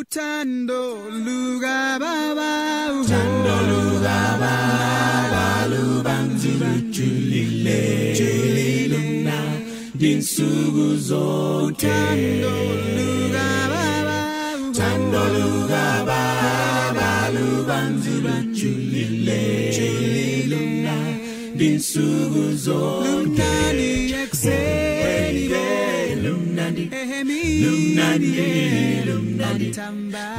uthando lukababa uthando lukababa lubanzi lujulile julile na dinsuku zonke uthando lukababa uthando lukababa lubanzi lujulile julile na dinsuku zonke lumnandi ekuseni lumnandi ehemi lumnandi lumnandi tamba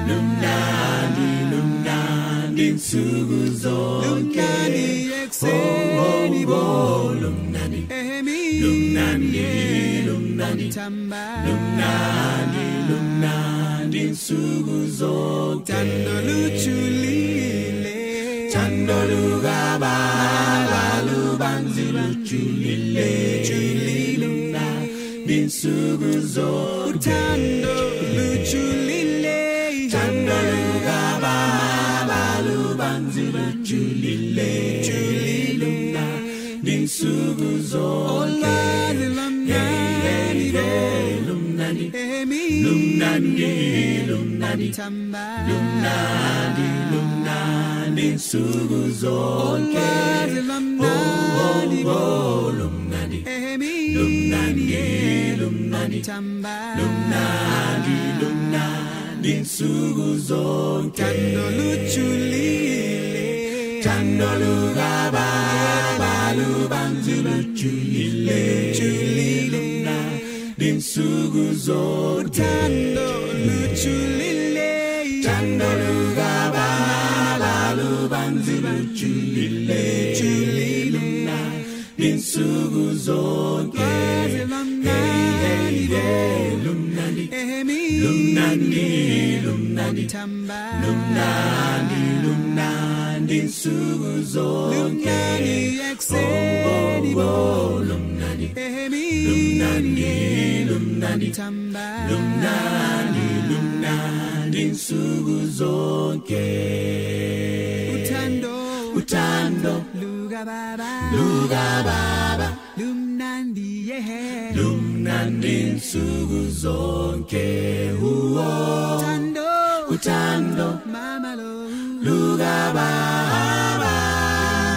lumnandi lumnandi nsuku zonke. Lumnandi ekuseni lumnandi. Lumnandi lumnandi. Lumnandi lumnandi nsuku zonke. Uthando lujulile thando lukababa lubanzi lujulile julile nsuku zonke. Uthando lujulile julile nsuku zonke olwazi lomnandi. Lumnandi lumnandi lumnandi lumnandi lumnandi nsuku zonke oh lumnandi lumnandi lumnandi lumnandi lumnandi nsuku zonke uthando lujulile thando lukababa lubanzi lujulile julile lumnandi nsuku zonke uthando lujulile thando lukababa lubanzi lujulile julile lumnandi nsuku zonke lumnandi lumnandi lumnandi lumnandi nsuku zonke lumnandi ekuseni oh lumnandi ehemi lumnandi lumnandi tamba lumnandi lumnandi nsuku zonke uthando uthando lukababa lukababa lumnandi yehe lumnandi nsuku zonke uwo uthando. Uthando. Mama lo. Lukababa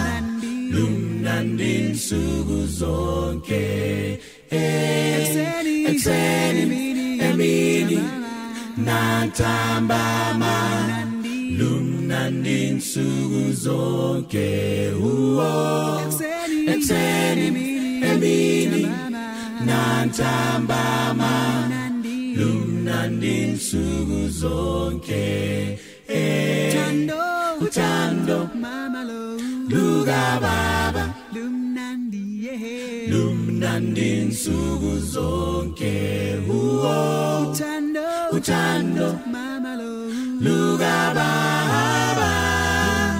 nandi lumnandi. Nsuku zonke. Ekuseni, ekuseni emini, emini. Ntambama. nantambama lumnandi. Nsuku zonke uwo Ekuseni, ekuseni emini, emini ntambama. nantambama Nandi, lumnandi nsuku zonke uthando, uthando lukababa lumnandi nsuku zonke uwo uthando lukababa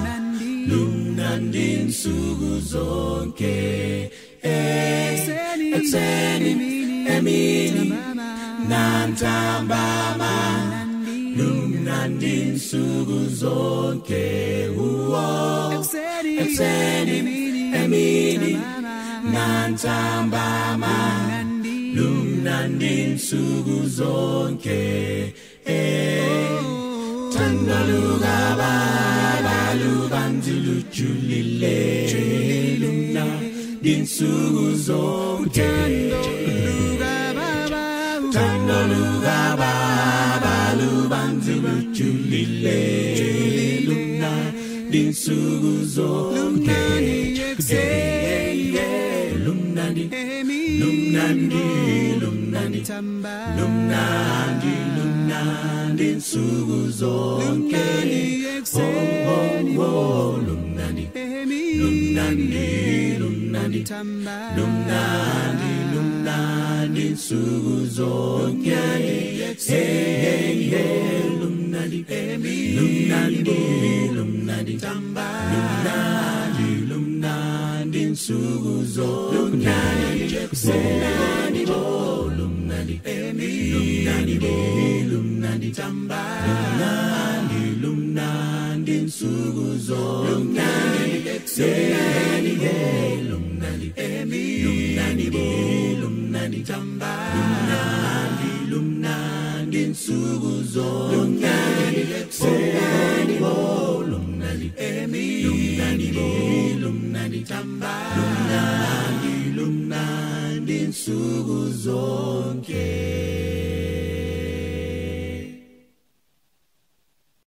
nandi lumnandi nsuku zonke ekuseni, emini, emini ntambama. nantambama Nandi, lumnandi nsuku zonke uwo ekuseni, emini, emini ntambama. nantambama Nandi, lumnandi nsuku zonke thando lukababa lubanzi lujulile dinsuku zonke lukababa, thando lukababa lubanzi lujulile lumna dinsuku zonke lumnandi lumnandi lumnandi lumnandi lumnandi lumnandi nsuku zonke Lumnandi ekuseni, oh, oh, oh, lumnandi lumnandi lumnandi lumnandi nsuku zonke hey hey hey lumnandi lumnandi lumnandi lumnandi lumnandi nsuku zonke lumnandi oh lumnandi lumnandi lumnandi lumnandi insuku zonke siyani lumani emi lumnandi bo lumani tamba lumnandi lumnandi lumani, zonke bo lumani emi lumnandi bo lumani tamba lumnandi lumnandi insuku zonke